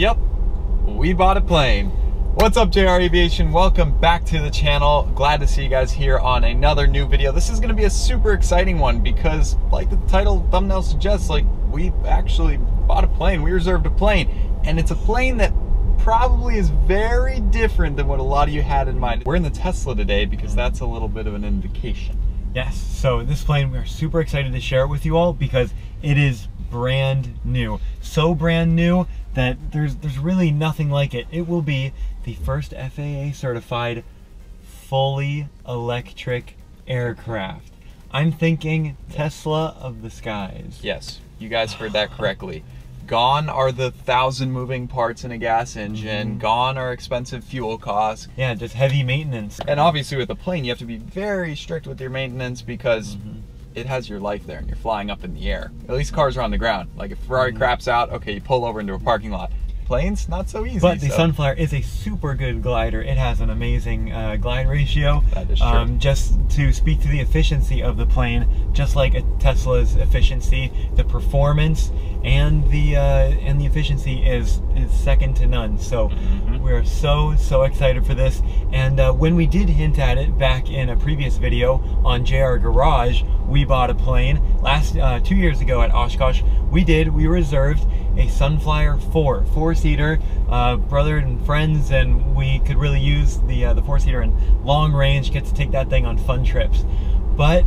Yep, we bought a plane. What's up JR Aviation? Welcome back to the channel. Glad to see you guys here on another new video. This is gonna be a super exciting one because like the title thumbnail suggests, like we actually bought a plane. We reserved a plane and it's a plane that probably is very different than what a lot of you had in mind. We're in the Tesla today because that's a little bit of an indication. Yes, so this plane, we are super excited to share it with you all because it is brand new. So brand new that there's there's really nothing like it. It will be the first FAA certified fully electric aircraft. I'm thinking Tesla of the skies. Yes, you guys heard that correctly. Gone are the thousand moving parts in a gas engine. Mhm. Gone are expensive fuel costs. Yeah, just heavy maintenance. And obviously with a plane, you have to be very strict with your maintenance because Mhm. It has your life there and you're flying up in the air. At least cars are on the ground. Like if Ferrari Mhm. craps out, okay, you pull over into a parking lot. Planes, not so easy. But the so Sunflyer is a super good glider. It has an amazing uh, glide ratio. That is true. Um, just to speak to the efficiency of the plane, just like a Tesla's efficiency, the performance and the uh, and the efficiency is is second to none. So Mhm. we're so so excited for this. And uh, when we did hint at it back in a previous video on JR Garage, we bought a plane last uh, two years ago at Oshkosh. We did. We reserved a Sunflyer 4, four-seater, uh, brother and friends, and we could really use the uh, the four-seater in long range. Get to take that thing on fun trips. But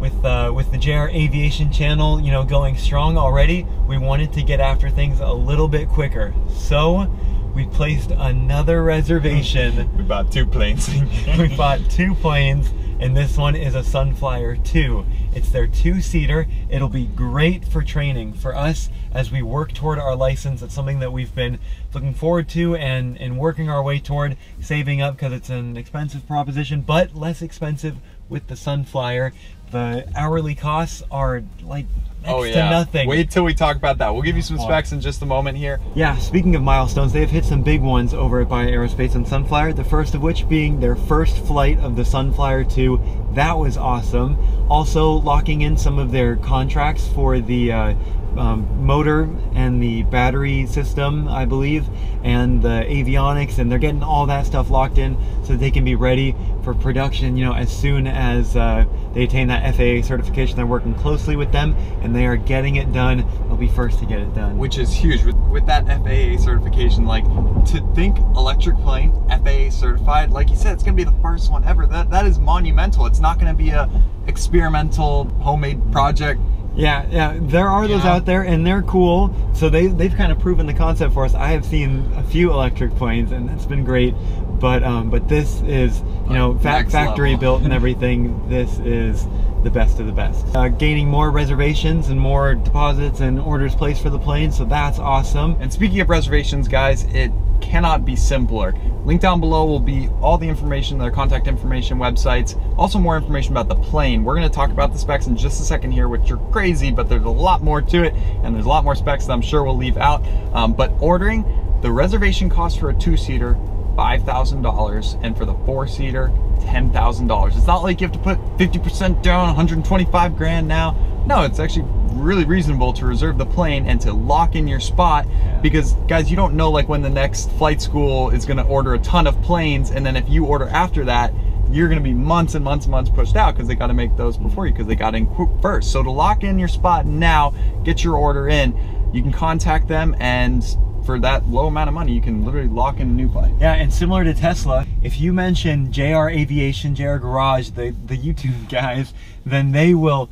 with uh, with the JR Aviation channel, you know, going strong already, we wanted to get after things a little bit quicker. So we placed another reservation. we bought two planes. we bought two planes, and this one is a Sunflyer 2. It's their two-seater. It'll be great for training for us as we work toward our license. It's something that we've been looking forward to and, and working our way toward, saving up because it's an expensive proposition, but less expensive with the Sunflyer. The hourly costs are like oh yeah. to nothing. Wait till we talk about that. We'll give you some specs in just a moment here. Yeah, speaking of milestones, they've hit some big ones over at Bye Aerospace and Sunflyer. The first of which being their first flight of the Sunflyer 2. That was awesome. Also, locking in some of their contracts for the uh, um, motor and the battery system, I believe, and the avionics, and they're getting all that stuff locked in so they can be ready for production. You know, as soon as uh, they attain that FAA certification, they're working closely with them, and they are getting it done. They'll be first to get it done. which is huge with, with that FAA certification. Like to think electric plane FAA certified, like you said, it's gonna be the first one ever. That that is monumental. It's not gonna be a experimental homemade project. Yeah, yeah, there are those Yeah. out there, and they're cool. So they they've kind of proven the concept for us. I have seen a few electric planes, and it's been great. But um, but this is you know fa- factory level. built and everything. This is the best of the best. Uh, gaining more reservations and more deposits and orders placed for the plane, so that's awesome. And speaking of reservations, guys, it cannot be simpler. Link down below will be all the information, their contact information, websites, also more information about the plane. We're gonna talk about the specs in just a second here, which are crazy, but there's a lot more to it, and there's a lot more specs that I'm sure we'll leave out. Um, but ordering, the reservation cost for a two-seater, $5,000, and for the four-seater, $10,000. It's not like you have to put 50% down, 125 grand now. No, it's actually really reasonable to reserve the plane and to lock in your spot Yeah. because guys, you don't know like when the next flight school is going to order a ton of planes and then if you order after that, you're going to be months and months and months pushed out because they got to make those mm-hmm. before you because they got in first. So to lock in your spot now, get your order in, you can contact them and for that low amount of money, you can literally lock in a new plane. Yeah, and similar to Tesla, if you mention JR Aviation, JR Garage, the, the YouTube guys, then they will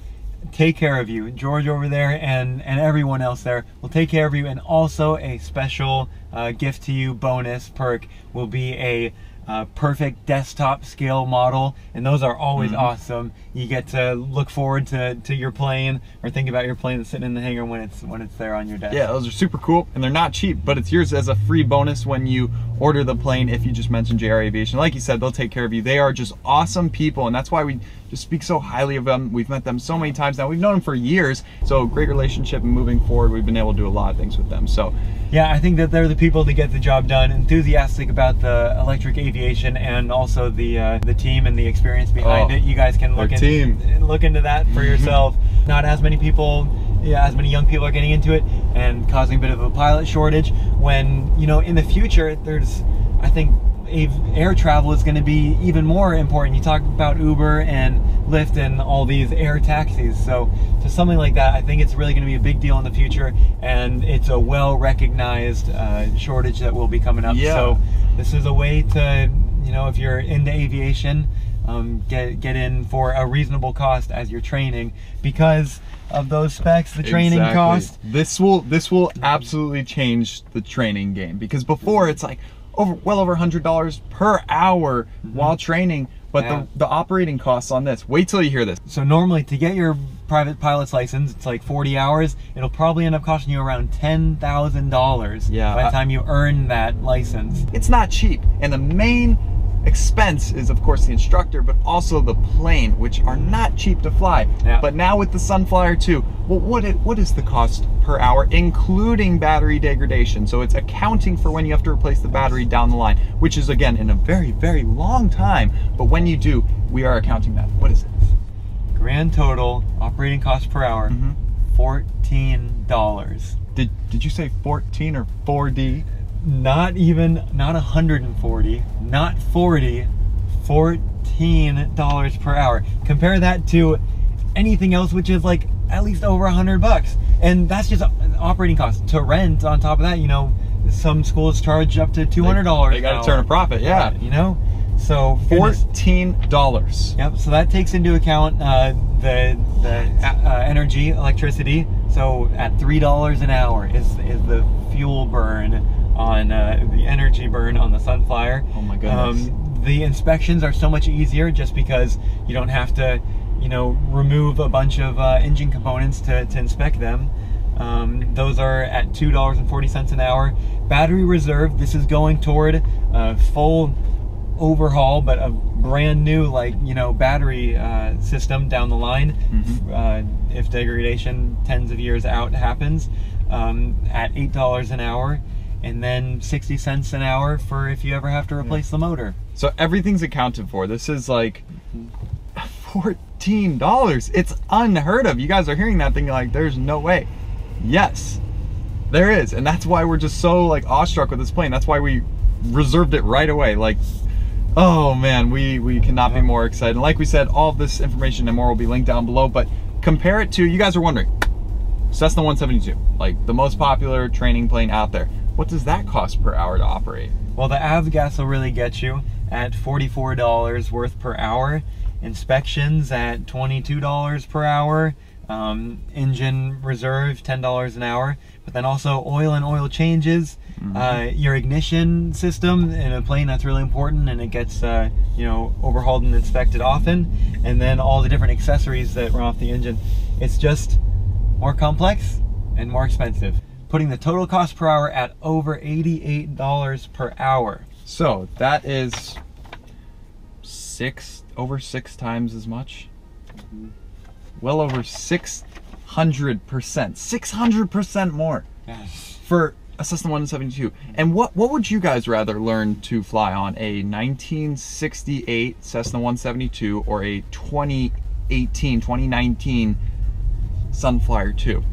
take care of you. George over there and, and everyone else there will take care of you. And also a special uh, gift to you, bonus perk, will be a uh, perfect desktop scale model. And those are always Mhm. awesome. You get to look forward to, to your plane or think about your plane that's sitting in the hangar when it's when it's there on your desk. Yeah, those are super cool and they're not cheap, but it's yours as a free bonus when you order the plane if you just mention JR Aviation. Like you said, they'll take care of you. They are just awesome people and that's why we just speak so highly of them. We've met them so many times now. We've known them for years. So great relationship and moving forward, we've been able to do a lot of things with them. So Yeah, I think that they're the people to get the job done. Enthusiastic about the electric aviation and also the uh, the team and the experience behind Oh, it. You guys can look in, team. look into that for yourself. Not as many people yeah, as many young people are getting into it and causing a bit of a pilot shortage. When you know in the future, there's I think air travel is going to be even more important. You talk about Uber and Lyft and all these air taxis. So to something like that, I think it's really going to be a big deal in the future, and it's a well-recognized uh, shortage that will be coming up. Yeah. So this is a way to, you know, if you're into aviation, um, get get in for a reasonable cost as you're training because of those specs, the training Exactly. cost. This will this will absolutely change the training game because before it's like over well over hundred dollars per hour while training, but Mm-hmm. Yeah. the the operating costs on this. Wait till you hear this. So normally to get your private pilot's license, it's like 40 hours. It'll probably end up costing you around $10,000 Yeah, by the time you earn that license. It's not cheap, and the main expense is of course the instructor, but also the plane, which are not cheap to fly. Yeah. But now with the Sunflyer 2, well, what it, what is the cost per hour, including battery degradation? So it's accounting for when you have to replace the battery down the line, which is again in a very very long time. But when you do, we are accounting that. What is it? Grand total operating cost per hour, Mhm. $14. Did did you say 14 or 4D? Not even, not 140, not 40, $14 per hour. Compare that to anything else, which is like at least over a 100 bucks. And that's just operating costs. To rent, on top of that, you know, some schools charge up to $200. They got to turn a profit. Yeah. You know? So. Fourteen dollars. Yep. So that takes into account uh, the the uh, energy, electricity. So at three dollars an hour is is the fuel burn on uh, the energy burn on the Sunflyer. Oh my goodness. Um, the inspections are so much easier just because you don't have to, you know, remove a bunch of uh, engine components to, to inspect them. Um, those are at two dollars and forty cents an hour. Battery reserve. This is going toward a full overhaul, but a brand new like you know battery uh, system down the line. Mhm. Uh, if degradation tens of years out happens, um, at eight dollars an hour, and then sixty cents an hour for if you ever have to replace the motor. So everything's accounted for. This is like fourteen dollars. It's unheard of. You guys are hearing that thing like, "There's no way." Yes, there is, and that's why we're just so like awestruck with this plane. That's why we reserved it right away. Like, oh man, we we cannot be more excited. Like we said, all this information and more will be linked down below. But compare it to you guys are wondering, Cessna 172, like the most popular training plane out there. What does that cost per hour to operate? Well, the avgas will really get you at forty-four dollars worth per hour. Inspections at twenty-two dollars per hour. Um, engine reserve ten dollars an hour. But then also oil and oil changes. Uh, your ignition system in a plane that's really important, and it gets uh, you know overhauled and inspected often. And then all the different accessories that run off the engine. It's just more complex and more expensive, putting the total cost per hour at over $88 per hour. So that is six over six times as much. Well over six hundred percent. Six hundred percent more Yes. for a Cessna 172. And what what would you guys rather learn to fly on? A 1968 Cessna 172 or a 2018, 2019 Sunflyer 2?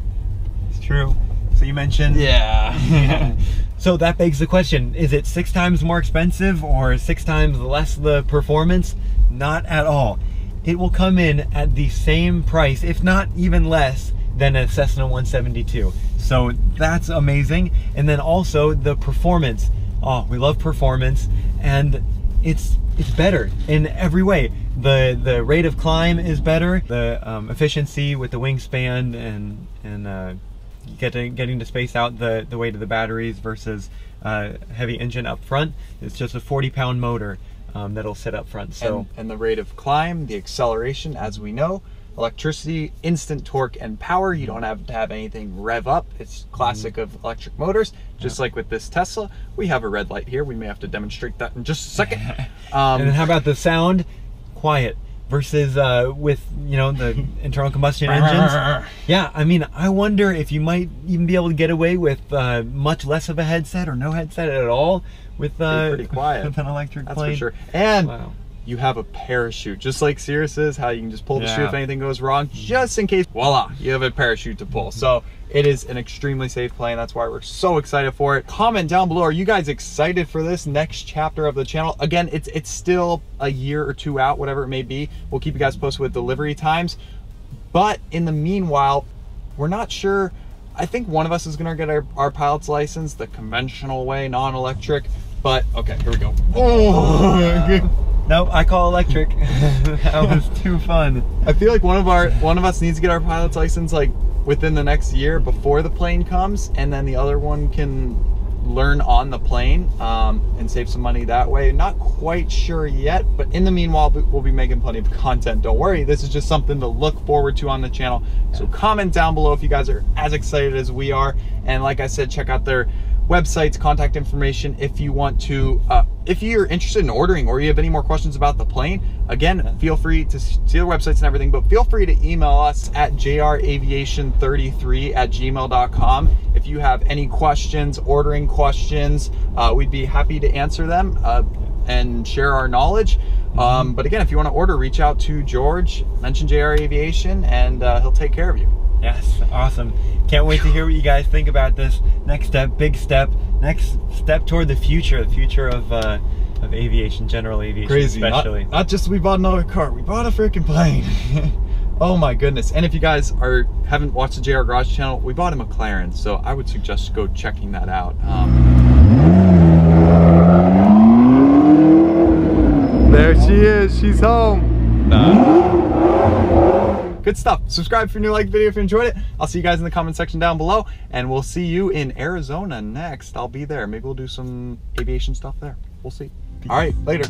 It's true. So you mentioned. Yeah. So that begs the question is it six times more expensive or six times less the performance? Not at all. It will come in at the same price, if not even less, than a Cessna 172. So that's amazing. And then also the performance. Oh, we love performance. And it's it's better in every way. The the rate of climb is better. The um, efficiency with the wingspan and and uh, getting getting to space out the the weight of the batteries versus uh, heavy engine up front. It's just a 40 pound motor um, that'll sit up front. So and, and the rate of climb, the acceleration, as we know, electricity, instant torque and power. You don't have to have anything rev up. It's classic of electric motors. Just like with this Tesla, we have a red light here. We may have to demonstrate that in just a second. Um, and how about the sound? Quiet versus uh, with you know the internal combustion engines. Yeah, I mean, I wonder if you might even be able to get away with uh, much less of a headset or no headset at all with uh, pretty quiet. with an electric that's plane. for sure. And Wow. you have a parachute, just like Cirrus is, how you can just pull the Yeah. chute if anything goes wrong, just in case, voila, you have a parachute to pull. So it is an extremely safe plane. That's why we're so excited for it. Comment down below, are you guys excited for this next chapter of the channel? Again, it's it's still a year or two out, whatever it may be. We'll keep you guys posted with delivery times. But in the meanwhile, we're not sure. I think one of us is gonna get our, our pilot's license the conventional way, non-electric. But okay, here we go. Oh, Nope, I call electric. that was too fun. I feel like one of our one of us needs to get our pilot's license like within the next year before the plane comes, and then the other one can learn on the plane um, and save some money that way. Not quite sure yet, but in the meanwhile, we'll be making plenty of content. Don't worry, this is just something to look forward to on the channel. So comment down below if you guys are as excited as we are, and like I said, check out their websites, contact information if you want to, uh, if you're interested in ordering or you have any more questions about the plane, again, feel free to see the websites and everything, but feel free to email us at jraviation33 at gmail.com. If you have any questions, ordering questions, uh, we'd be happy to answer them uh, and share our knowledge. Um, but again, if you want to order, reach out to George, mention JR Aviation, and uh, he'll take care of you. Yes, awesome. Can't wait to hear what you guys think about this next step, big step, next step toward the future, the future of uh, of aviation, general aviation, crazy. Not, especially. not just we bought another car, we bought a freaking plane. oh my goodness. And if you guys are haven't watched the JR Garage channel, we bought a McLaren, so I would suggest go checking that out. Um, there she is. She's home. Good stuff. Subscribe for a new like video if you enjoyed it. I'll see you guys in the comment section down below, and we'll see you in Arizona next. I'll be there. Maybe we'll do some aviation stuff there. We'll see. All right, later.